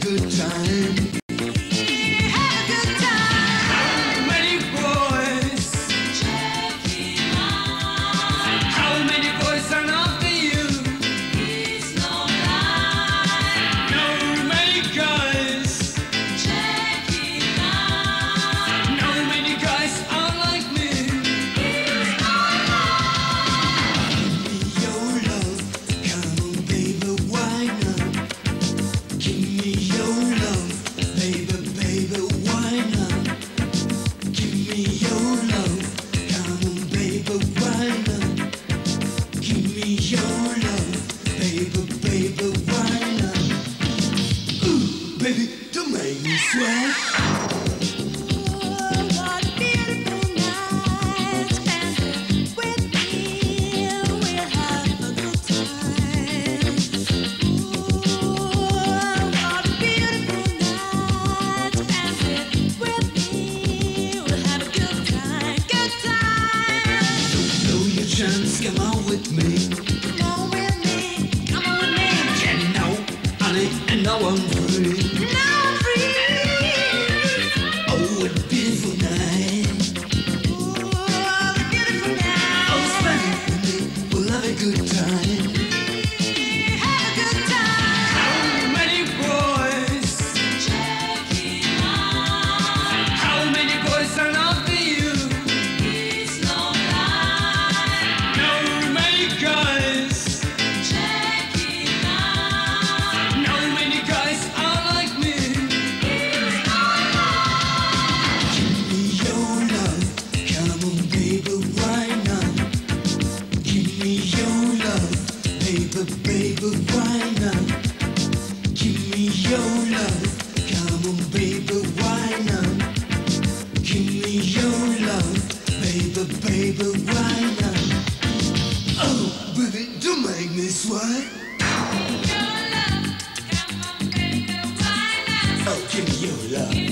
good time. Baby, don't make me sweat. Know your chance, come on with me. come on with me. Yeah, no, honey, and now I'm free. Now I'm free. Oh, what a beautiful night. Oh, spend it with me, we'll have a good time. Give me your love,